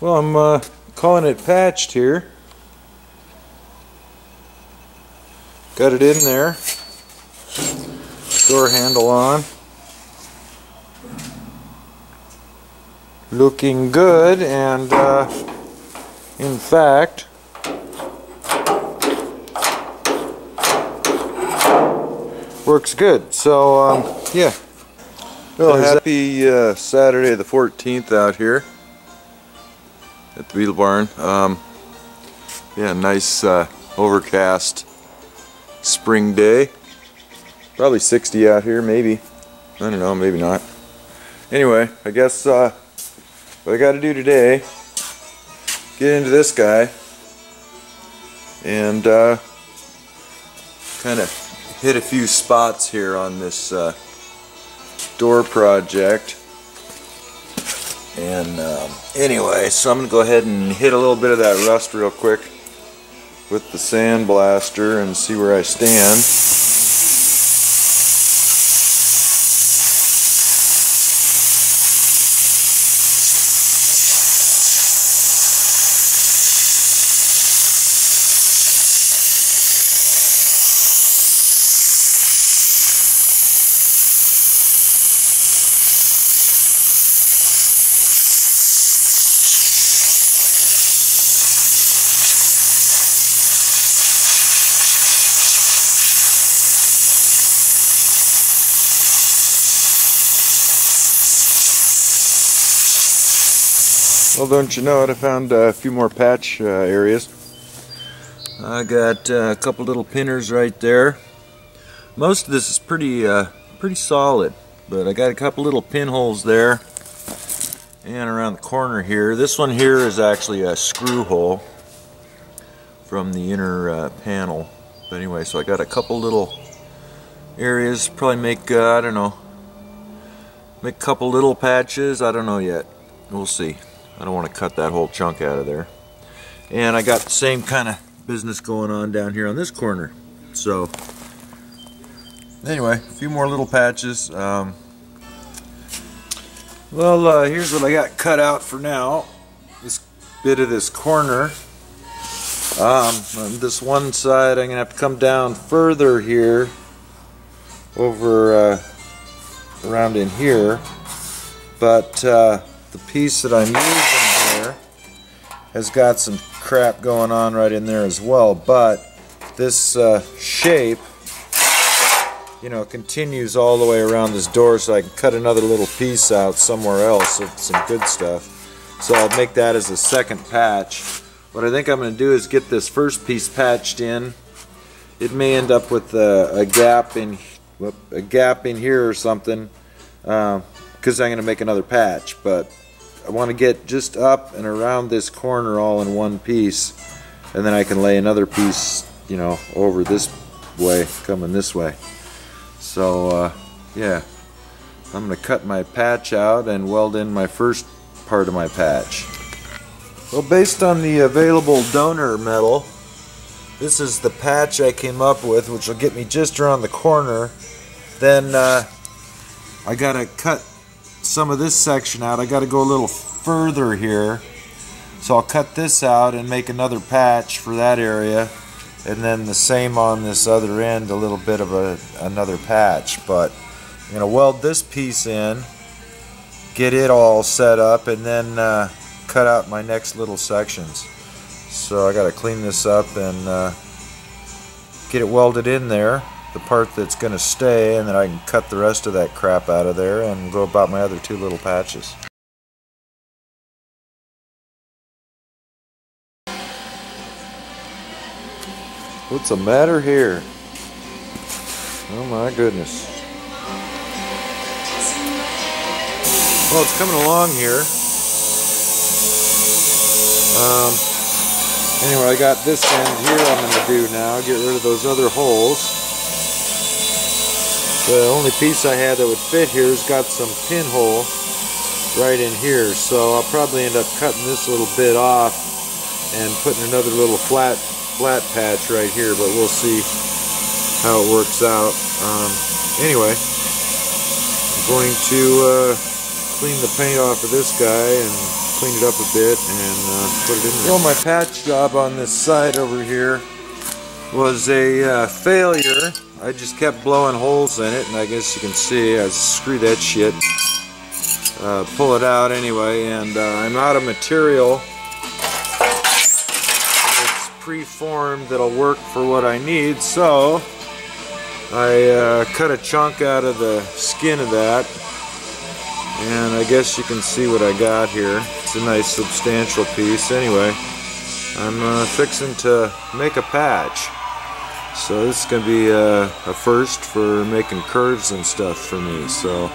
Well, I'm uh, calling it patched here. Got it in there. Door handle on. Looking good and uh, in fact works good. So um, yeah. Well, happy uh, Saturday the 14th out here at the Beetle Barn. Um, yeah, nice uh, overcast spring day. Probably 60 out here, maybe. I don't know, maybe not. Anyway, I guess uh, what I got to do today, get into this guy and uh, kind of hit a few spots here on this uh, door project. And um, anyway, so I'm going to go ahead and hit a little bit of that rust real quick with the sandblaster and see where I stand. Well, don't you know it, I found a few more patch uh, areas. I got uh, a couple little pinners right there. Most of this is pretty, uh, pretty solid, but I got a couple little pinholes there and around the corner here. This one here is actually a screw hole from the inner uh, panel. But anyway, so I got a couple little areas, probably make, uh, I don't know, make a couple little patches, I don't know yet. We'll see. I don't want to cut that whole chunk out of there. And I got the same kind of business going on down here on this corner. So, anyway, a few more little patches. Um, well, uh, here's what I got cut out for now. This bit of this corner. Um, on this one side, I'm going to have to come down further here over uh, around in here. But uh, the piece that I'm using here has got some crap going on right in there as well but this uh, shape you know continues all the way around this door so I can cut another little piece out somewhere else of some good stuff. So I'll make that as a second patch. What I think I'm going to do is get this first piece patched in. It may end up with a, a gap in a gap in here or something because I'm going to make another patch but I want to get just up and around this corner all in one piece and then I can lay another piece you know over this way coming this way. So uh, yeah. I'm going to cut my patch out and weld in my first part of my patch. Well based on the available donor metal this is the patch I came up with which will get me just around the corner. Then uh, I gotta cut some of this section out. I got to go a little further here. So I'll cut this out and make another patch for that area. And then the same on this other end, a little bit of a, another patch. But I'm going to weld this piece in, get it all set up, and then uh, cut out my next little sections. So I got to clean this up and uh, get it welded in there the part that's going to stay and then I can cut the rest of that crap out of there and go about my other two little patches. What's the matter here? Oh my goodness. Well, it's coming along here. Um, anyway, I got this end here I'm going to do now. Get rid of those other holes. The only piece I had that would fit here has got some pinhole right in here. So I'll probably end up cutting this little bit off and putting another little flat flat patch right here, but we'll see how it works out. Um, anyway, I'm going to uh, clean the paint off of this guy and clean it up a bit and uh, put it in there. Well, my patch job on this side over here was a uh, failure. I just kept blowing holes in it, and I guess you can see I screw that shit. Uh, pull it out anyway, and uh, I'm out of material. It's preformed that'll work for what I need, so I uh, cut a chunk out of the skin of that, and I guess you can see what I got here. It's a nice substantial piece. Anyway, I'm uh, fixing to make a patch. So this is going to be a, a, first for making curves and stuff for me. So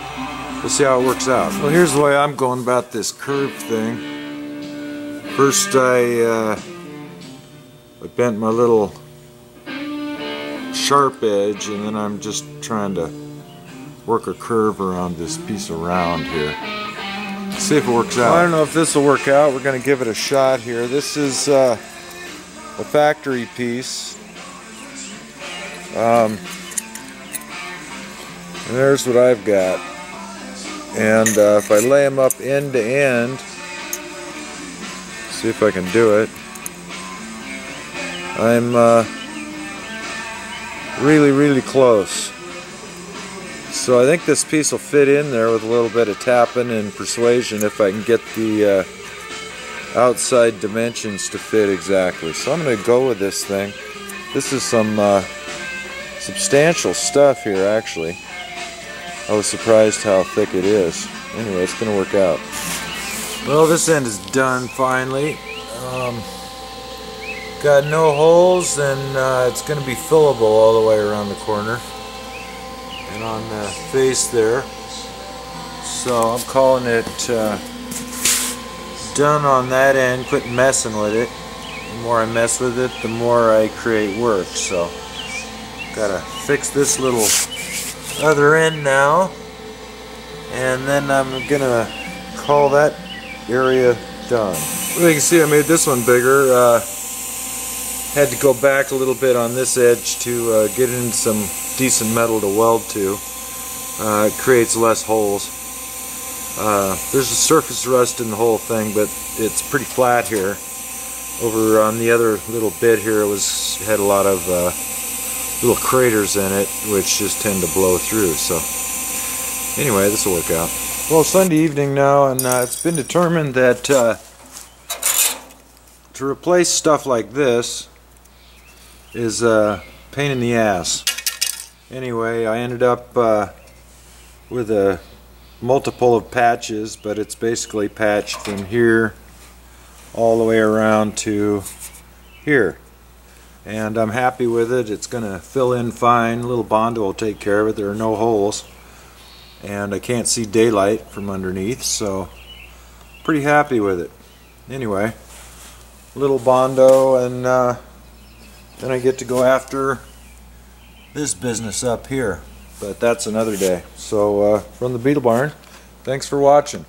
we'll see how it works out. Well, here's the way I'm going about this curve thing. First I, uh, I bent my little sharp edge and then I'm just trying to work a curve around this piece of round here. See if it works out. Well, I don't know if this will work out. We're going to give it a shot here. This is uh, a factory piece um, and there's what I've got. And uh, if I lay them up end to end, see if I can do it. I'm uh, really, really close. So I think this piece will fit in there with a little bit of tapping and persuasion if I can get the uh, outside dimensions to fit exactly. So I'm going to go with this thing. This is some uh, substantial stuff here actually. I was surprised how thick it is. Anyway, it's going to work out. Well, this end is done finally. Um, got no holes and uh, it's going to be fillable all the way around the corner and on the face there. So I'm calling it uh, done on that end, quit messing with it. The more I mess with it, the more I create work. So Gotta fix this little other end now. And then I'm gonna call that area done. Well, you can see I made this one bigger. Uh, had to go back a little bit on this edge to uh, get in some decent metal to weld to. Uh, it creates less holes. Uh, there's a surface rust in the whole thing, but it's pretty flat here. Over on the other little bit here, it was had a lot of uh, little craters in it which just tend to blow through so. Anyway this will work out. Well Sunday evening now and uh, it's been determined that uh, to replace stuff like this is a pain in the ass. Anyway I ended up uh, with a multiple of patches but it's basically patched from here all the way around to here and I'm happy with it. It's going to fill in fine. little Bondo will take care of it. There are no holes and I can't see daylight from underneath so pretty happy with it. Anyway, little Bondo and uh, then I get to go after this business up here but that's another day. So uh, from the Beetle Barn, thanks for watching.